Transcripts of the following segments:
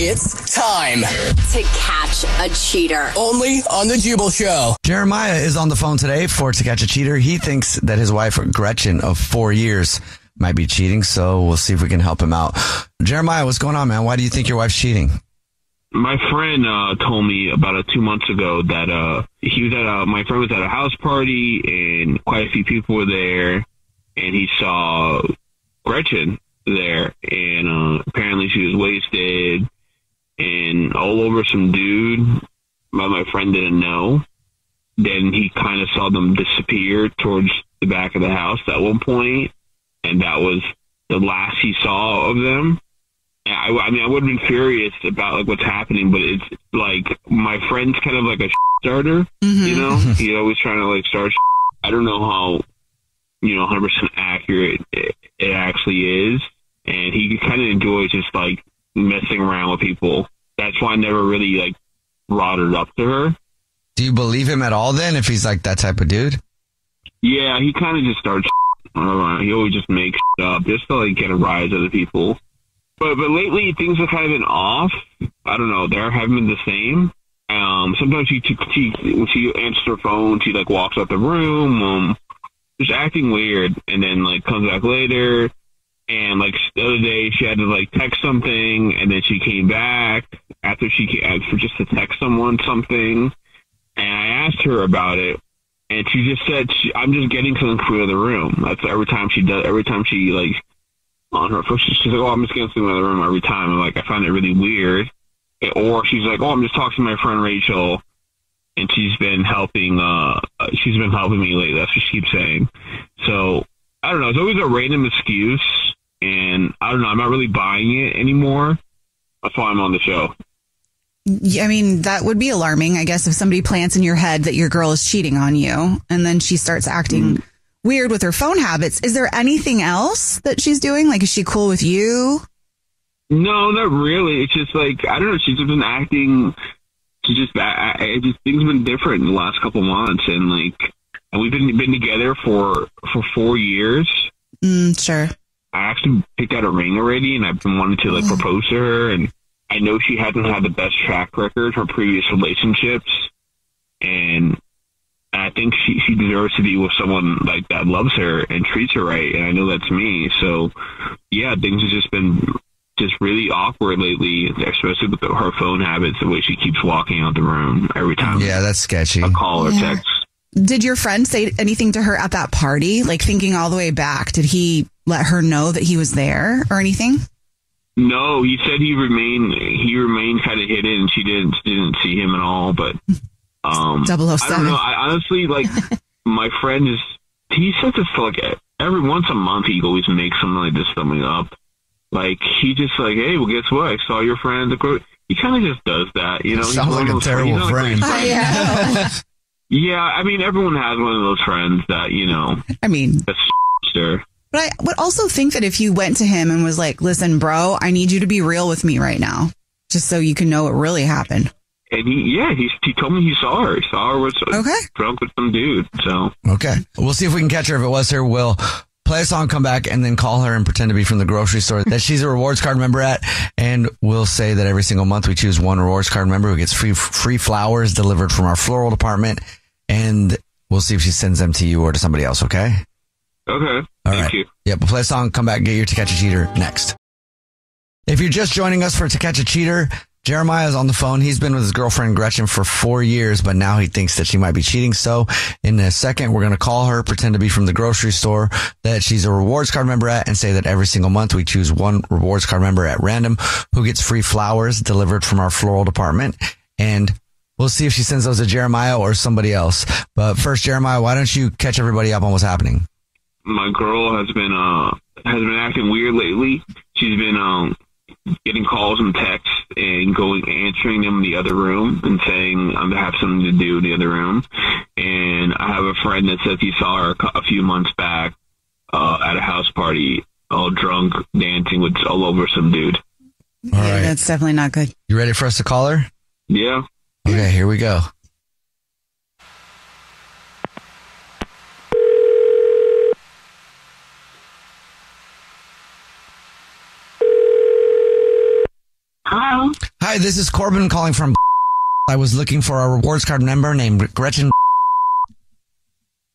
It's time to catch a cheater. only on the Jubal Show. Jeremiah is on the phone today for To Catch a Cheater. He thinks that his wife, Gretchen, of four years, might be cheating, so we'll see if we can help him out. Jeremiah, what's going on, man? Why do you think your wife's cheating? my friend uh told me about uh, two months ago that uh he was at a my friend was at a house party and quite a few people were there and he saw Gretchen there and uh apparently she was wasted and all over some dude but my friend didn't know then he kind of saw them disappear towards the back of the house at one point and that was the last he saw of them I, I mean, I would have been furious about like what's happening, but it's like my friend's kind of like a starter. Mm-hmm. You know, he's always trying to like start. I don't know how you know 100 percent accurate it, it actually is, and he kind of enjoys just like messing around with people. That's why I never really like brought it up to her. Do you believe him at all then if he's like that type of dude? Yeah, he kind of just starts. Know, he always just makes up just to like get a rise out of people. But but lately things have kind of been off. I don't know. They haven't been the same. Um, sometimes she, she when she answers her phone, she like walks out the room, um, just acting weird, and then like comes back later. And like the other day, she had to like text something, and then she came back after she came, for just to text someone something. And I asked her about it, and she just said, she, "I'm just getting something from the other room." That's every time she does. Every time she like on her phone, she's like, "Oh, I'm just getting something from the room every time." And like, I find it really weird. Or she's like, "Oh, I'm just talking to my friend Rachel." And she's been helping. Uh, she's been helping me lately. That's what she keeps saying. So I don't know. It's always a random excuse, and I don't know. I'm not really buying it anymore. That's why I'm on the show. I mean, that would be alarming, I guess, if somebody plants in your head that your girl is cheating on you and then she starts acting weird with her phone habits. Is there anything else that she's doing? Like, is she cool with you? No, not really. It's just like I don't know. She's just been acting. She's just I, I just things have been different in the last couple months, and like, and we've been been together for for four years. Mm, sure. I actually picked out a ring already, and I've been wanting to like mm. propose to her. And I know she hasn't had the best track record for previous relationships, and I think she she deserves to be with someone like that loves her and treats her right. And I know that's me. So yeah, things have just been just really awkward lately, especially with her phone habits, the way she keeps walking out the room every time Yeah, that's sketchy. A call or Yeah. text. Did your friend say anything to her at that party? Like, thinking all the way back, did he let her know that he was there or anything? No, he said he remained he remained kind of hidden. and She didn't didn't see him at all, but um, I don't know. I honestly like my friend is he says this to like every once a month. He always makes something like this something up. Like he just like, hey, well, guess what? I saw your friend. He kind of just does that, you know. He's Sounds like a terrible he's not a great friend. Yeah, I mean, everyone has one of those friends that you know. I mean, That's sure. But I would also think that if you went to him and was like, listen, bro, I need you to be real with me right now, just so you can know what really happened. And he, yeah, he he told me he saw her. He saw her with Okay. drunk with some dude. So Okay. We'll see if we can catch her. If it was her, we'll play a song, come back, and then call her and pretend to be from the grocery store that she's a rewards card member at. And we'll say that every single month we choose one rewards card member who gets free free flowers delivered from our floral department. And we'll see if she sends them to you or to somebody else. Okay. okay, All thank right. you. Yeah, we'll play a song, come back, get your To Catch a Cheater next. If you're just joining us for To Catch a Cheater, Jeremiah is on the phone. He's been with his girlfriend Gretchen for four years, but now he thinks that she might be cheating. So in a second, we're going to call her, pretend to be from the grocery store that she's a rewards card member at and say that every single month we choose one rewards card member at random who gets free flowers delivered from our floral department. And we'll see if she sends those to Jeremiah or somebody else. But first, Jeremiah, why don't you catch everybody up on what's happening? My girl has been uh has been acting weird lately. She's been um getting calls and texts and going answering them in the other room and saying um, I have something to do in the other room. And I have a friend that says he saw her a a few months back uh, at a house party, all drunk, dancing with all over some dude. All yeah, right. that's definitely not good. You ready for us to call her? Yeah. Okay, here we go. Hello. Hi, this is Corbin calling from. I was looking for a rewards card member named Gretchen.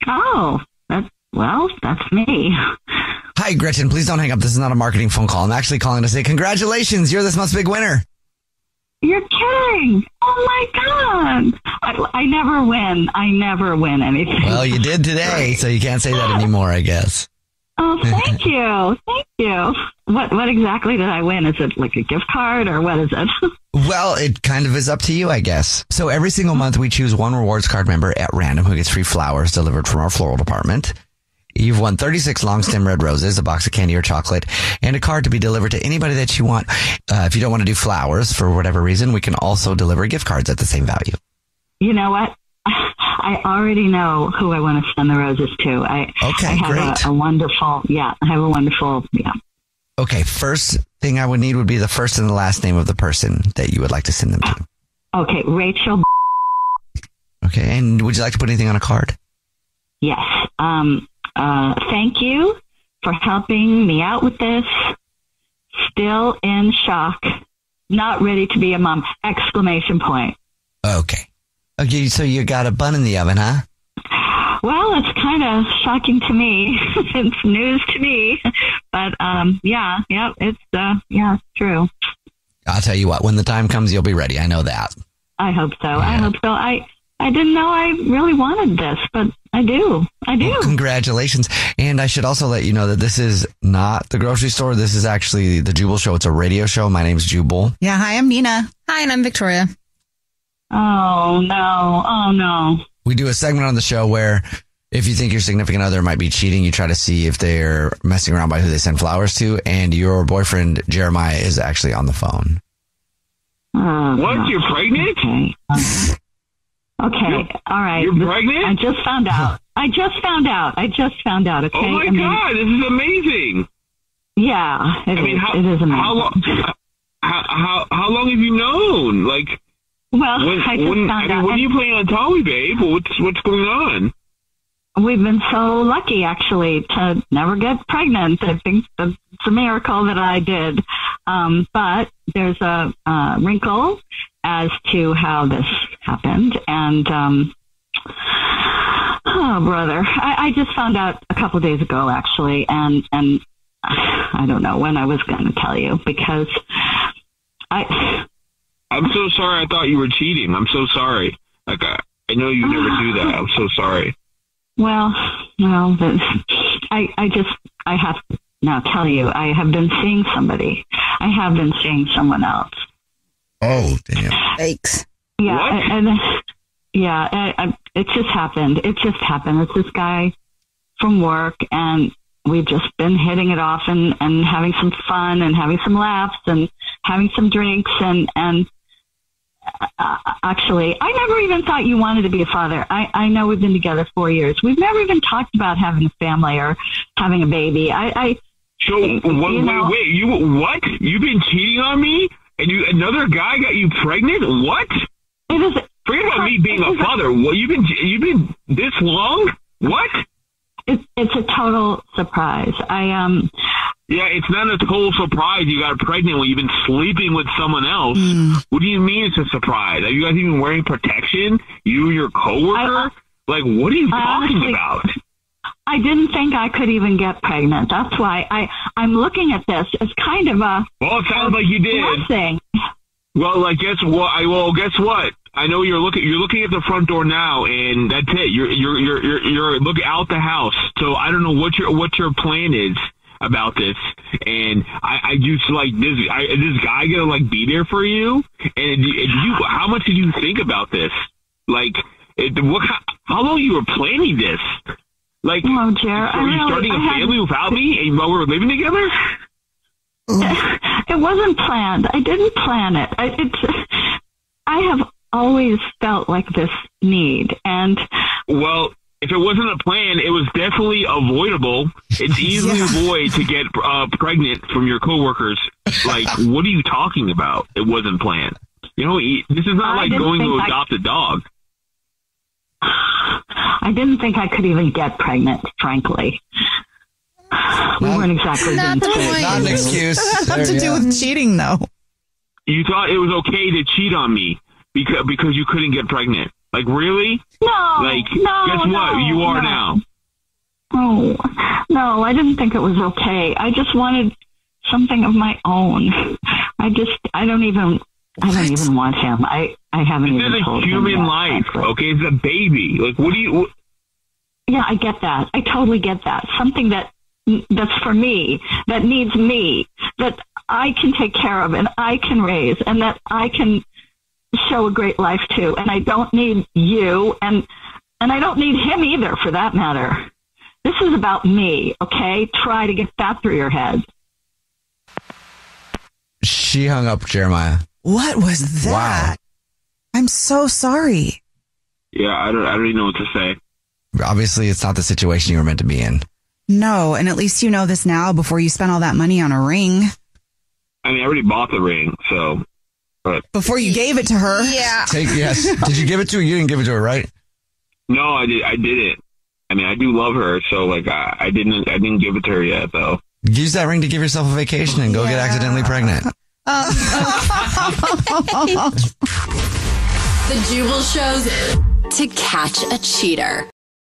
Oh, that's well, that's me. Hi, Gretchen. Please don't hang up. This is not a marketing phone call. I'm actually calling to say congratulations. You're this month's big winner. You're kidding. Oh my god. I, I never win. I never win anything. Well, you did today, so you can't say that anymore, I guess. oh, thank you. Thank you. What what exactly did I win? Is it like a gift card or what is it? Well, it kind of is up to you, I guess. So every single month we choose one rewards card member at random who gets free flowers delivered from our floral department. You've won 36 long stem red roses, a box of candy or chocolate, and a card to be delivered to anybody that you want. Uh, if you don't want to do flowers for whatever reason, we can also deliver gift cards at the same value. you know what? I already know who I want to send the roses to. I Okay, I have great. A, a wonderful yeah. I have a wonderful yeah. Okay, first thing I would need would be the first and the last name of the person that you would like to send them to. Okay, Rachel. Okay, and would you like to put anything on a card? Yes. Um. Uh. Thank you for helping me out with this. Still in shock. Not ready to be a mom! Exclamation point. Okay. Okay, so you got a bun in the oven, huh? Well, it's kind of shocking to me. it's news to me, but um, yeah, yeah, it's uh, yeah, it's true. I'll tell you what, when the time comes, you'll be ready. I know that. I hope so. I hope so. I I didn't know I really wanted this, but I do. I do. Well, congratulations. And I should also let you know that this is not the grocery store. This is actually the Jubal Show. It's a radio show. My name's Jubal. Yeah. Hi, I'm Nina. Hi, and I'm Victoria. Oh no! Oh no! We do a segment on the show where if you think your significant other might be cheating, you try to see if they're messing around by who they send flowers to. And your boyfriend, Jeremiah, is actually on the phone. Oh, What? no. You're pregnant? Okay. Um, okay. You're- All right. you're pregnant? I just found out. I just found out. I just found out. Okay. Oh my I mean, god, this is amazing. Yeah. It I mean, how it is amazing. how long? How, how how long have you known? Like, well, when, I just when, found I mean, out. when are you playing on telling babe? What's what's going on? We've been so lucky, actually, to never get pregnant. I think that's a miracle that I did. Um, but there's a uh, wrinkle as to how this happened. And, um, oh, brother, I, I just found out a couple days ago, actually. And, and I don't know when I was going to tell you because I, I'm so sorry. I thought you were cheating. I'm so sorry. Like, I, I know you never do that. I'm so sorry. Well, well, I, I just, I have to now tell you, I have been seeing somebody. I have been seeing someone else. Oh, damn. Thanks. Yeah, What? and, and yeah, I, I, it just happened. It just happened. It's this guy from work, and we've just been hitting it off and and having some fun and having some laughs and having some drinks and and. Uh, actually, I never even thought you wanted to be a father. I, I know we've been together four years. We've never even talked about having a family or having a baby. I, I So wait, wait, wait. You what? You've been cheating on me, and you another guy got you pregnant? What? it is Forget about me being a father. What you've been you've been this long? What? it's it's a total surprise. I um Yeah, it's not a total surprise you got pregnant when you've been sleeping with someone else. Mm. What do you mean it's a surprise? Are you guys even wearing protection? You and your coworker? I- like, what are you I talking honestly- about? I didn't think I could even get pregnant. That's why I I'm looking at this as kind of a Well, it sounds like you did. blessing. Well, like guess what? I well, guess what? I know you're looking. You're looking at the front door now, and that's it. You're you're you're you're, you're looking out the house. So I don't know what your what your plan is about this. And I, I just like this. I, is this guy gonna like be there for you? And, you- and you, how much did you think about this? Like, it, what? How long you were planning this? Like, Oh, Jer, I are you really- starting a I had- family without me, and while we were living together? It wasn't planned. I didn't plan it. I, it's I have always felt like this need, and Well, if it wasn't a plan, it was definitely avoidable. It's easily Yeah. avoid to get uh, pregnant from your coworkers. Like, what are you talking about? It wasn't planned. You know, e- this is not I like going to I- adopt a dog. I didn't think I could even get pregnant. Frankly, we weren't exactly Not being the point. Not an excuse. What does that have to do yeah. with cheating, though? You thought it was okay to cheat on me because because you couldn't get pregnant. Like really? No, Like no, guess what? You are no. now. Oh, no, I didn't think it was okay. I just wanted something of my own. I just, I don't even, I don't even want him. I, I haven't This even is told a him human yet, life. frankly. Okay, it's a baby. Like what do you? What, Yeah, I get that. I totally get that. Something that that's for me, that needs me, that I can take care of and I can raise and that I can show a great life to. And I don't need you and and I don't need him either for that matter. This is about me, okay? Try to get that through your head. She hung up Jeremiah. What was that? Wow. I'm so sorry. yeah, I don't. I don't even know what to say. Obviously, it's not the situation you were meant to be in. No, and at least you know this now before you spend all that money on a ring. I mean, I already bought the ring, so. But Before you gave it to her. Yeah. Take yes. Did you give it to her? You didn't give it to her, right? no, I did. I did it. I mean, I do love her, so like, I, I didn't. I didn't give it to her yet, though. Use that ring to give yourself a vacation and go get accidentally pregnant. The Jubal shows to catch a cheater.